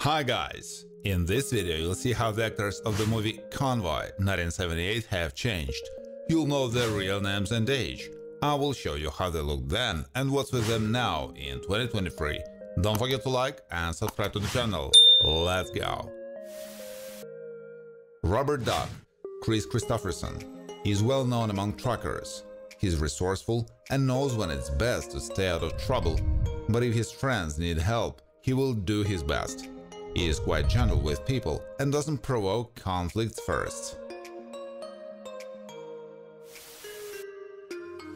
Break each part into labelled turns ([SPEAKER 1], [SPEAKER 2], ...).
[SPEAKER 1] Hi guys! In this video you'll see how the actors of the movie Convoy 1978 have changed. You'll know their real names and age. I will show you how they look then and what's with them now in 2023. Don't forget to like and subscribe to the channel. Let's go! Rubber Duck, Kris Kristofferson. He's well known among truckers. He's resourceful and knows when it's best to stay out of trouble, but if his friends need help, he will do his best. He is quite gentle with people and doesn't provoke conflicts first.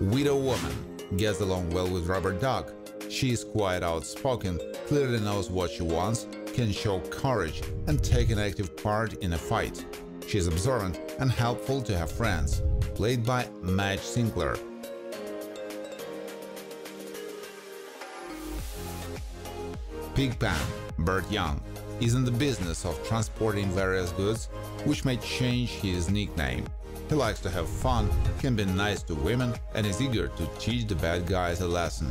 [SPEAKER 1] Widow Woman gets along well with Rubber Duck. She is quite outspoken, clearly knows what she wants, can show courage and take an active part in a fight. She is observant and helpful to her friends, played by Madge Sinclair. Pigpen, Burt Young, is in the business of transporting various goods, which may change his nickname. He likes to have fun, can be nice to women, and is eager to teach the bad guys a lesson.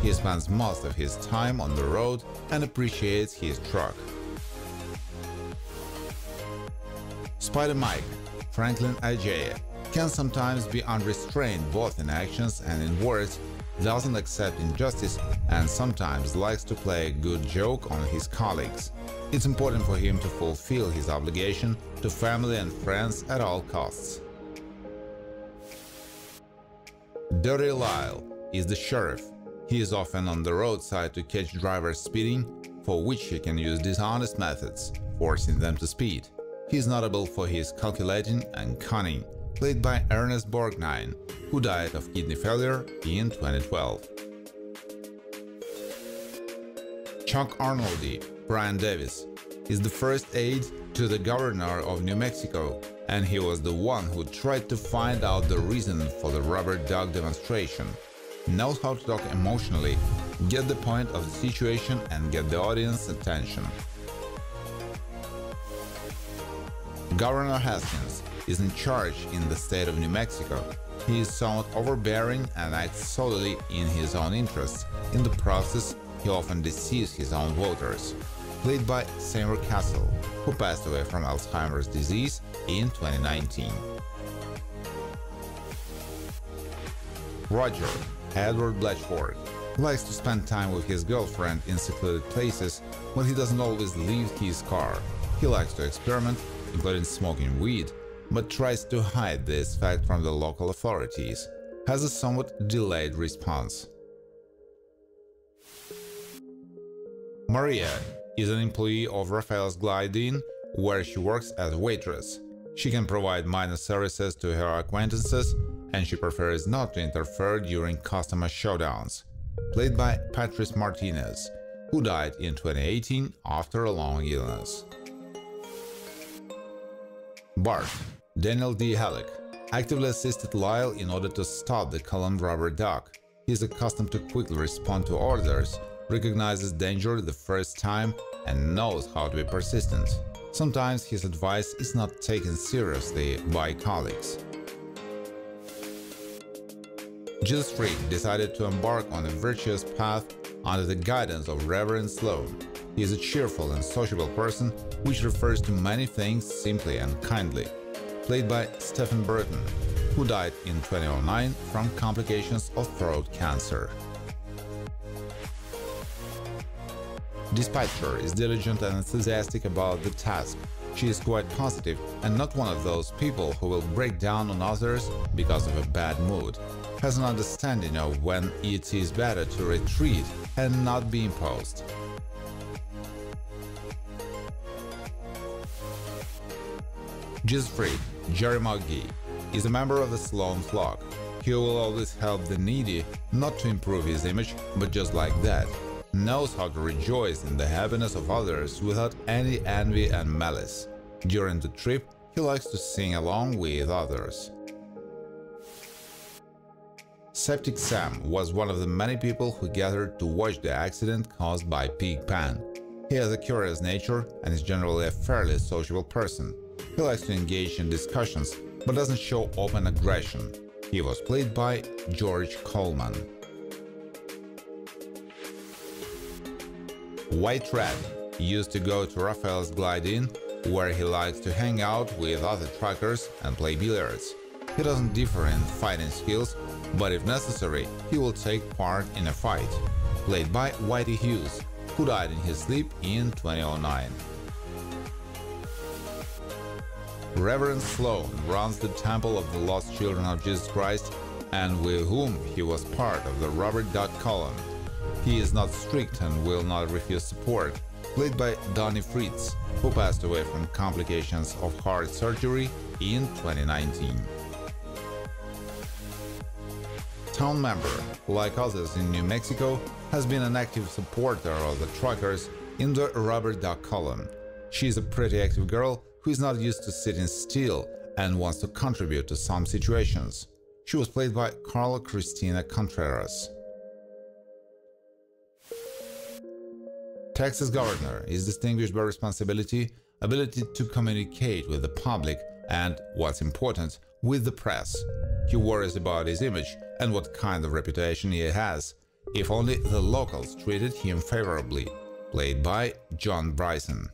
[SPEAKER 1] He spends most of his time on the road and appreciates his truck. Spider Mike, Franklyn Ajaye, can sometimes be unrestrained both in actions and in words, doesn't accept injustice, and sometimes likes to play a good joke on his colleagues. It's important for him to fulfill his obligation to family and friends at all costs. Dirty Lyle is the sheriff. He is often on the roadside to catch drivers speeding, for which he can use dishonest methods, forcing them to speed. He is notable for his calculating and cunning, played by Ernest Borgnine, who died of kidney failure in 2012. Chuck Arnoldi, Brian Davies, is the first aide to the governor of New Mexico, and he was the one who tried to find out the reason for the rubber Duck demonstration. Knows how to talk emotionally, get the point of the situation and get the audience attention. Governor Haskins is in charge in the state of New Mexico. He is somewhat overbearing and acts solely in his own interests. In the process, he often deceives his own voters. Played by Seymour Cassel, who passed away from Alzheimer's disease in 2019. Roger, Edward Blatchford, likes to spend time with his girlfriend in secluded places when he doesn't always leave his car. He likes to experiment, including smoking weed, but tries to hide this fact from the local authorities, has a somewhat delayed response. Maria is an employee of Rafael's Glide Inn, where she works as waitress. She can provide minor services to her acquaintances, and she prefers not to interfere during customer showdowns. Played by Patrice Martinez, who died in 2018 after a long illness. Bart Daniel D. Halleck actively assisted Lyle in order to stop the column rubber duck. He is accustomed to quickly respond to orders, recognizes danger the first time, and knows how to be persistent. Sometimes his advice is not taken seriously by colleagues. Jesus Freak decided to embark on a virtuous path under the guidance of Reverend Sloan. He is a cheerful and sociable person, which refers to many things simply and kindly played by Stephen Burton, who died in 2009 from complications of throat cancer. Dispatcher is diligent and enthusiastic about the task. She is quite positive and not one of those people who will break down on others because of a bad mood. Has an understanding of when it is better to retreat and not be imposed. Freak, Jerry McGee, is a member of the Sloan flock. He will always help the needy, not to improve his image, but just like that. Knows how to rejoice in the happiness of others without any envy and malice. During the trip, he likes to sing along with others. Septic Sam was one of the many people who gathered to watch the accident caused by Pigpen. He has a curious nature and is generally a fairly sociable person. He likes to engage in discussions, but doesn't show open aggression. He was played by George Coleman. White Rat used to go to Raphael's Glide-In, where he likes to hang out with other truckers and play billiards. He doesn't differ in fighting skills, but if necessary, he will take part in a fight. Played by Whitey Hughes, who died in his sleep in 2009. Reverend Sloan runs the Temple of the Lost Children of Jesus Christ and with whom he was part of the Rubber Duck column. He is not strict and will not refuse support, played by Donnie Fritts, who passed away from complications of heart surgery in 2019. Town member, like others in New Mexico, has been an active supporter of the truckers in the Rubber Duck column. She is a pretty active girl who is not used to sitting still and wants to contribute to some situations. She was played by Carla Cristina Contreras. Texas governor is distinguished by responsibility, ability to communicate with the public, and, what's important, with the press. He worries about his image and what kind of reputation he has, if only the locals treated him favorably. Played by John Bryson.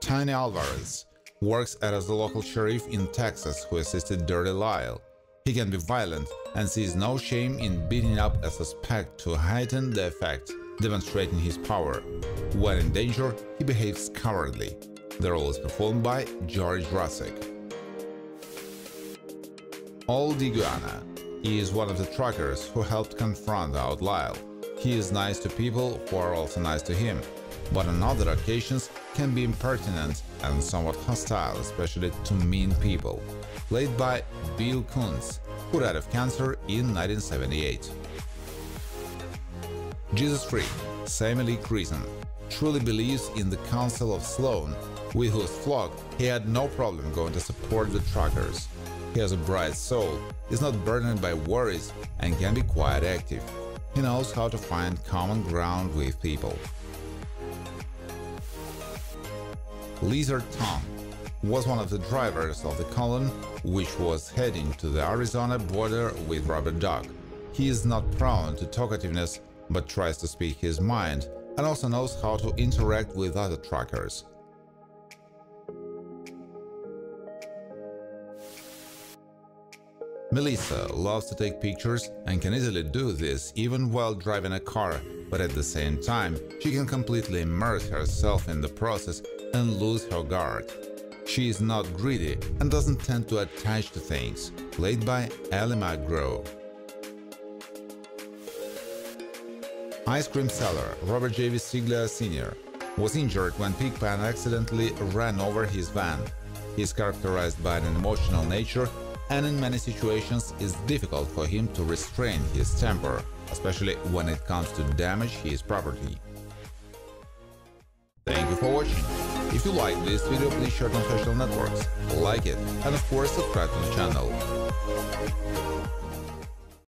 [SPEAKER 1] Tiny Alvarez works as the local sheriff in Texas who assisted Dirty Lyle. He can be violent and sees no shame in beating up a suspect to heighten the effect, demonstrating his power. When in danger, he behaves cowardly. The role is performed by George Russick. Old Iguana He is one of the truckers who helped confront out Lyle. He is nice to people who are also nice to him, but on other occasions can be impertinent and somewhat hostile, especially to mean people. Played by Bill Kunz, who died of cancer in 1978. Jesus Freak, Sammy Lee Creason, truly believes in the Council of Sloan, with whose flock he had no problem going to support the truckers. He has a bright soul, is not burdened by worries, and can be quite active. He knows how to find common ground with people. Lizard Tom was one of the drivers of the column which was heading to the Arizona border with Rubber Duck. He is not prone to talkativeness but tries to speak his mind and also knows how to interact with other truckers. Melissa loves to take pictures and can easily do this even while driving a car, but at the same time, she can completely immerse herself in the process and lose her guard. She is not greedy and doesn't tend to attach to things, played by Ali MacGraw. Ice cream seller Robert J. Visciglia Sr. was injured when Pigpen accidentally ran over his van. He is characterized by an emotional nature and in many situations it's difficult for him to restrain his temper, especially when it comes to damage his property. Thank you for watching. If you like this video, please share it on social networks, like it, and of course subscribe to the channel.